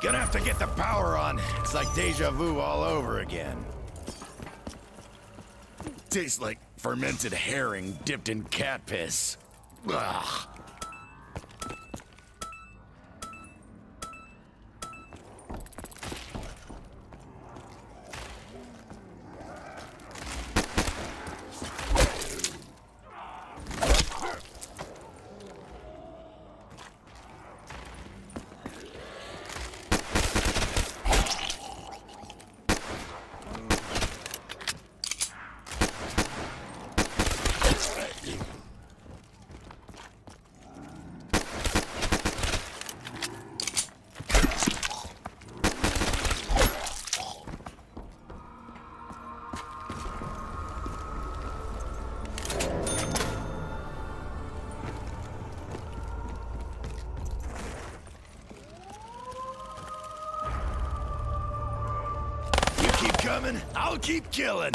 Gonna have to get the power on. It's like deja vu all over again. Tastes like fermented herring dipped in cat piss. Ugh. Coming, I'll keep killing.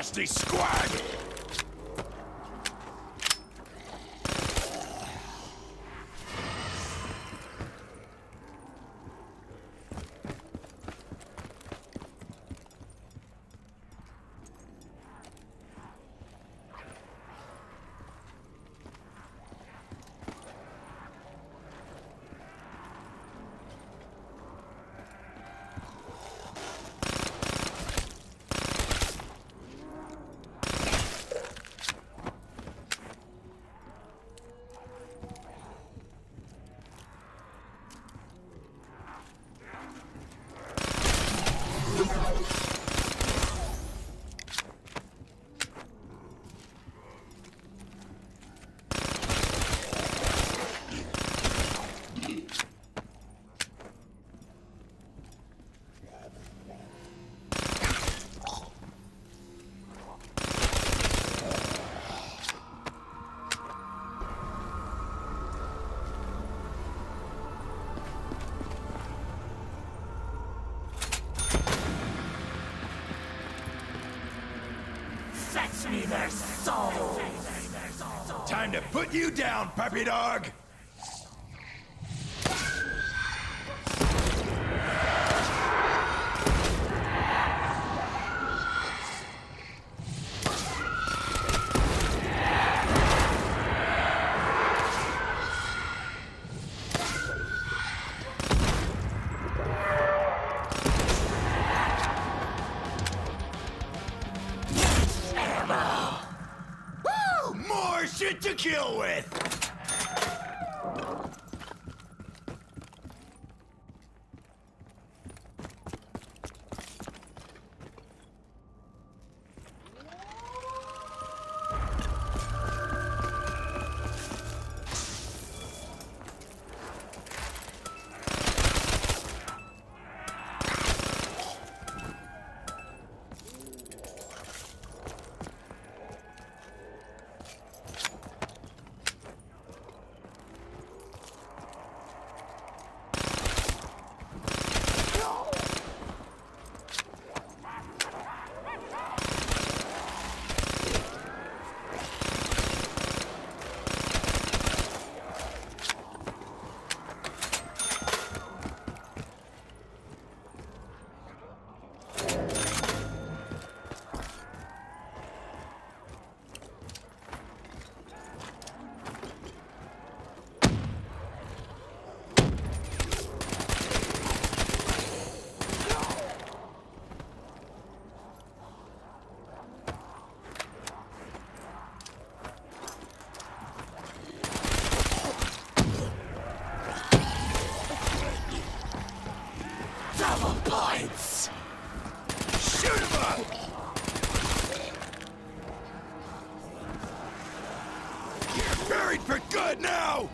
Nasty squag! Me their souls! Time to put you down, puppy dog! Buried for good now!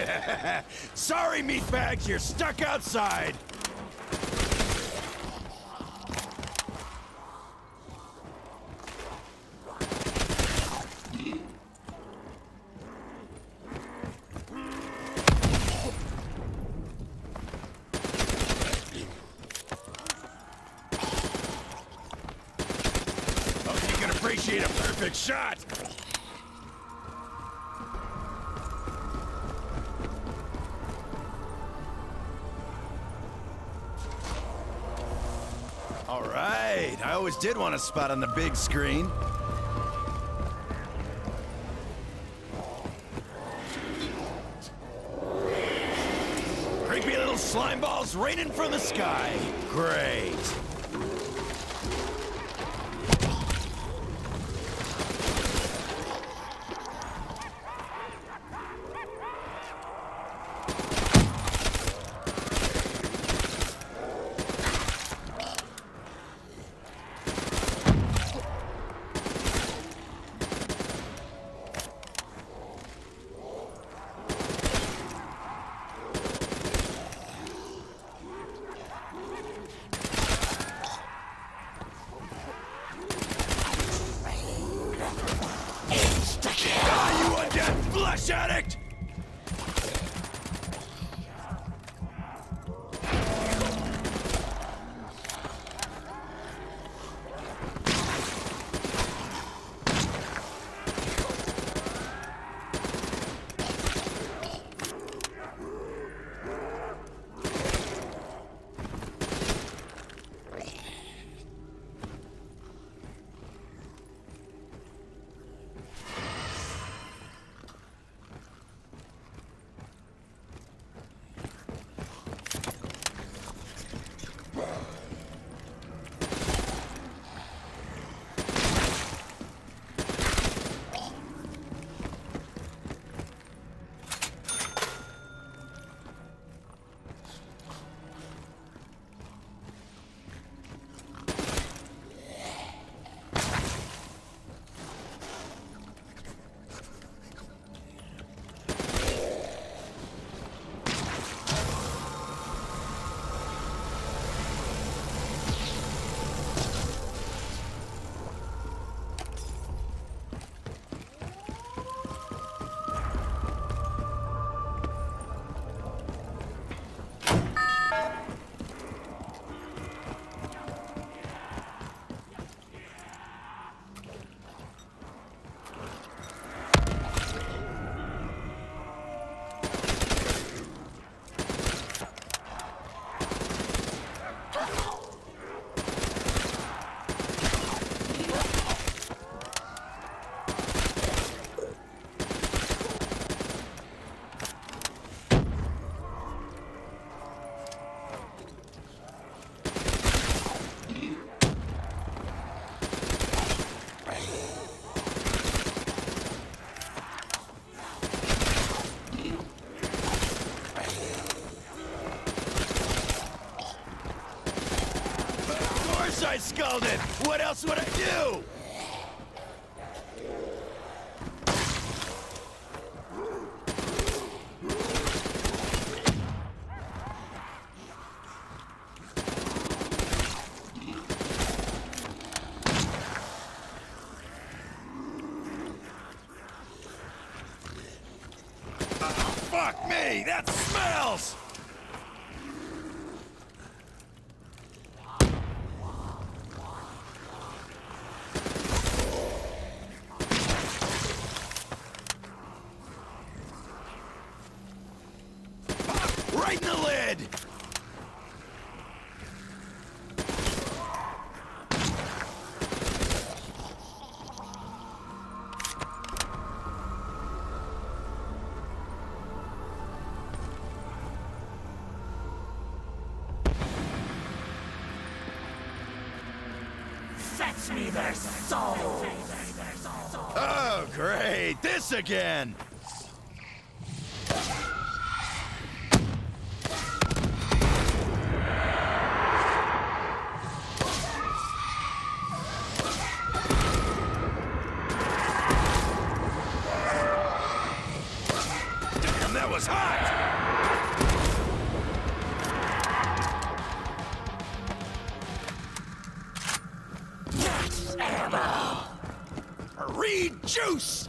Sorry, meatbags, you're stuck outside. Appreciate a perfect shot. I always did want a spot on the big screen. Creepy little slime balls raining from the sky. Great. Are you a dead flesh addict? I sculled it! What else would I do? Oh, fuck me! That smells! Right in the lid! Fetch me their souls! Oh, great! This again! Juice!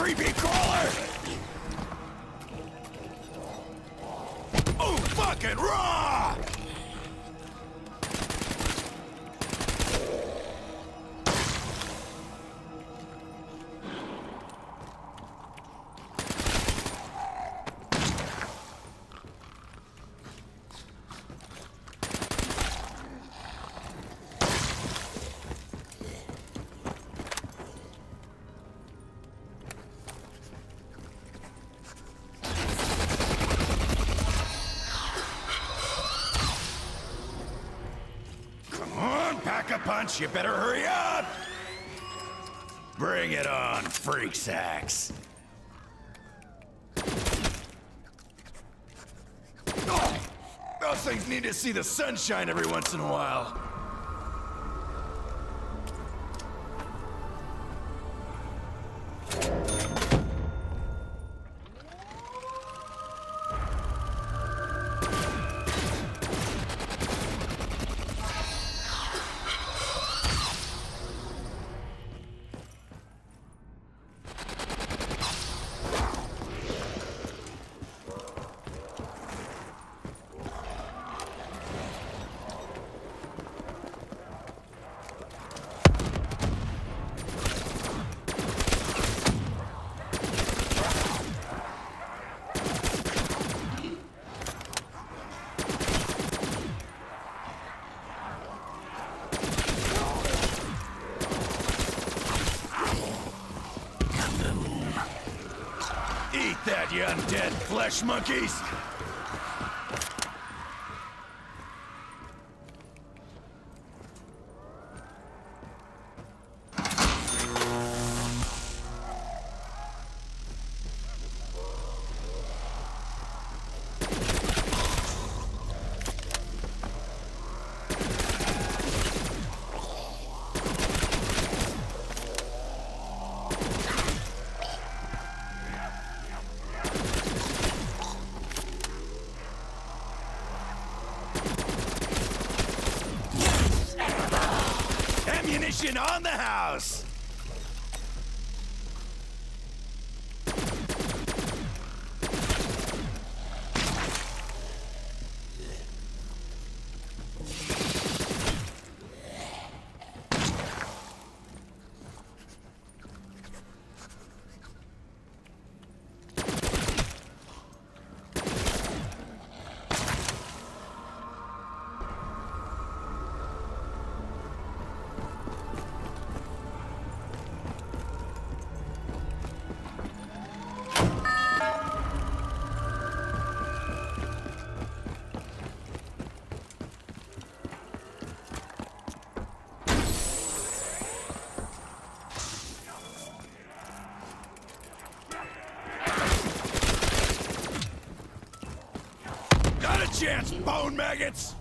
Creepy crawler! Oh, fucking raw! You better hurry up. Bring it on, freak sacks. Those things need to see the sunshine every once in a while. Flesh monkeys! On the house! Bone maggots!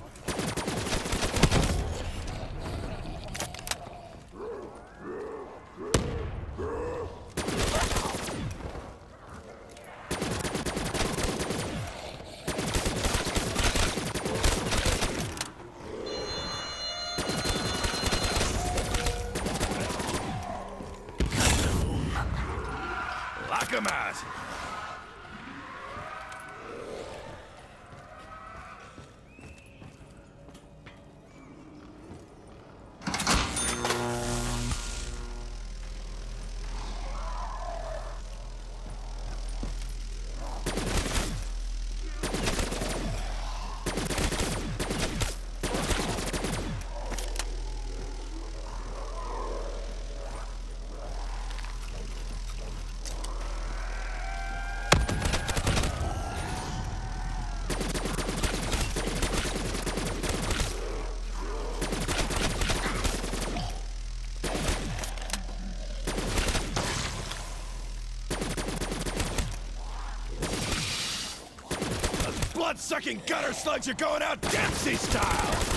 Blood-sucking gutter slugs are going out Dempsey style!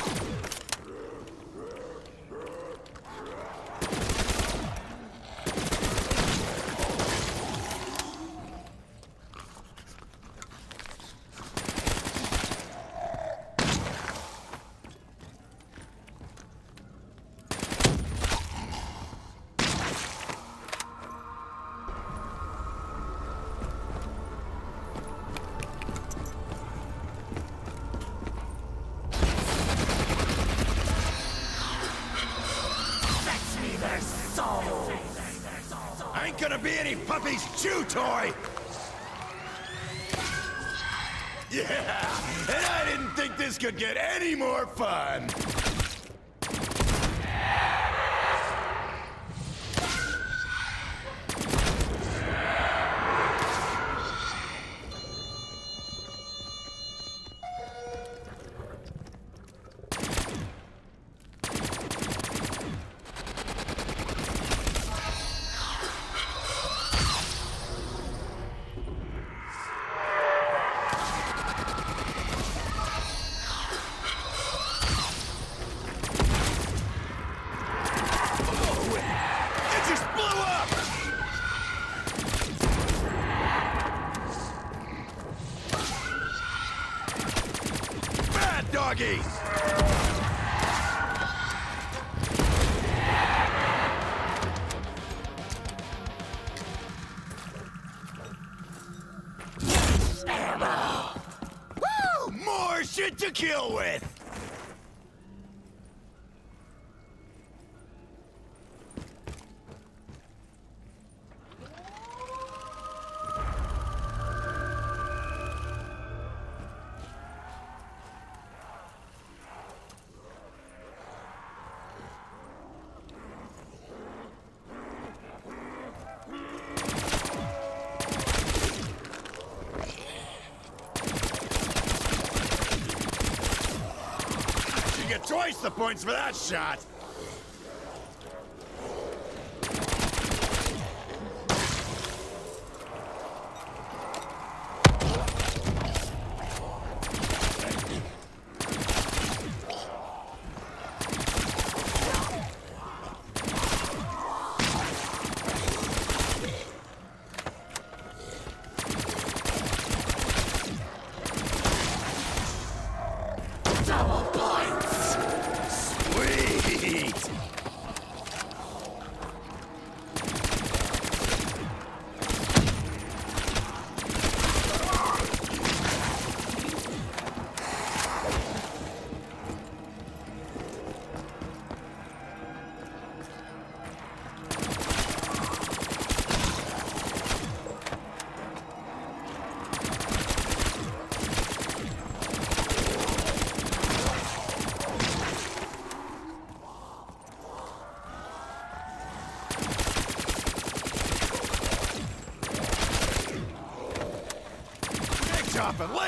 their souls! Ain't gonna be any puppies chew toy! Yeah, and I didn't think this could get any more fun! To kill with! Points for that shot! Big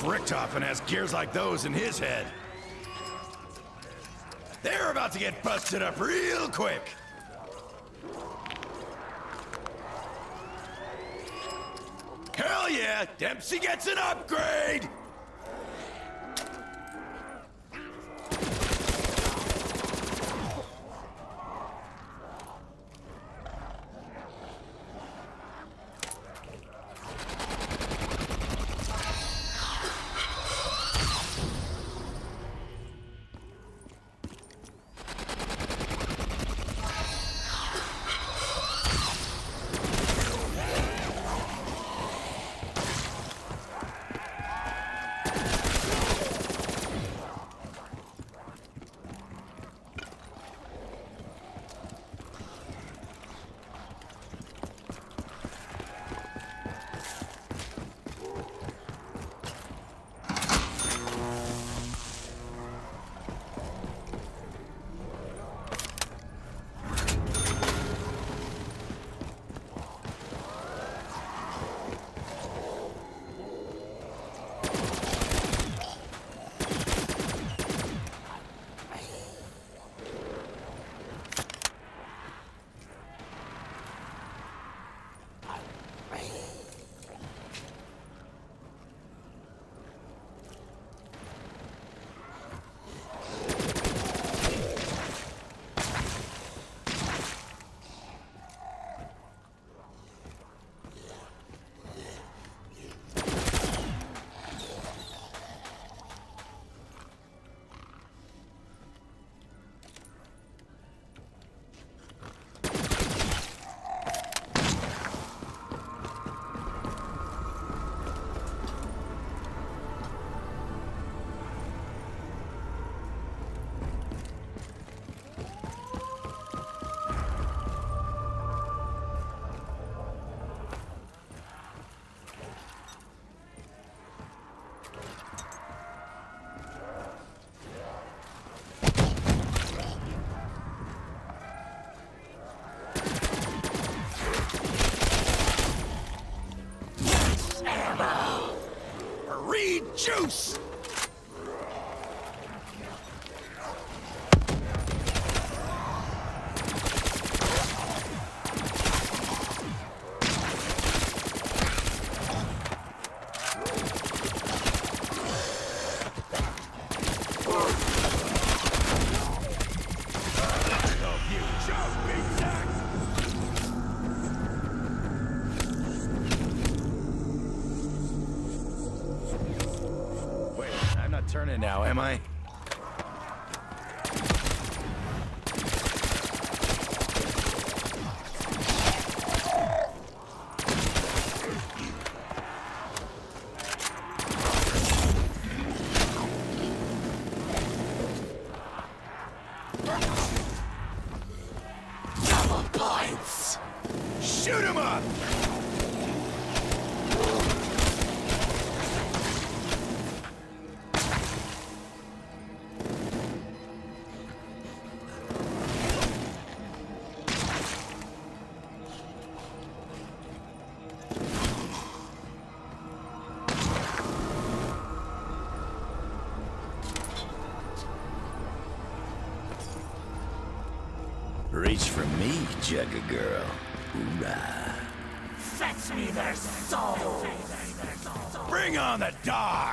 If Richtofen has gears like those in his head. They're about to get busted up real quick. Hell yeah, Dempsey gets an upgrade! not turning now, am I? Jugga Girl. Hoorah. Fetch me their soul. Bring on the dog!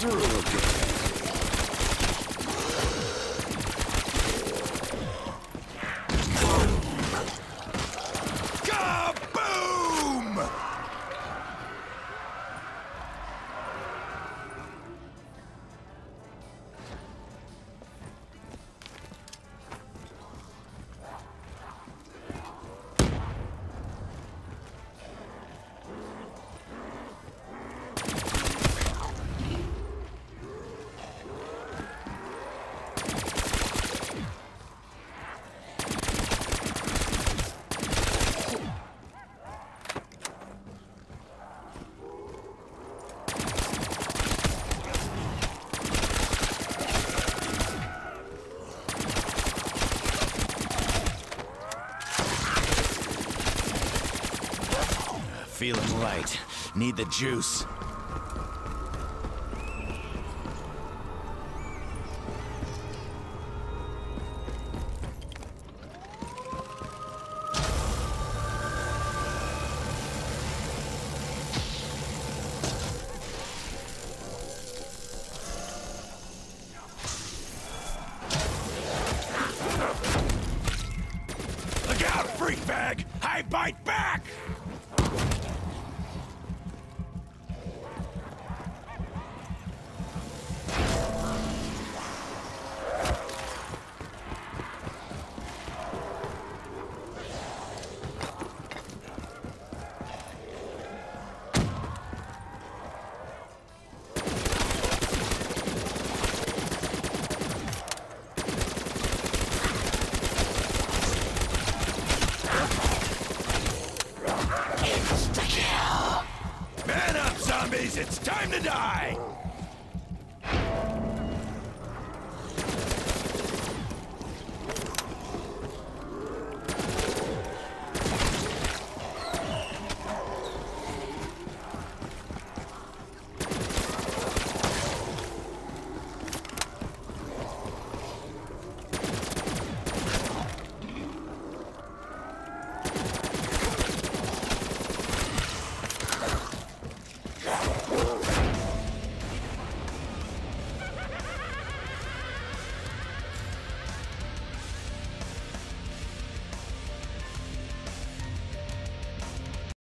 through. Need the juice.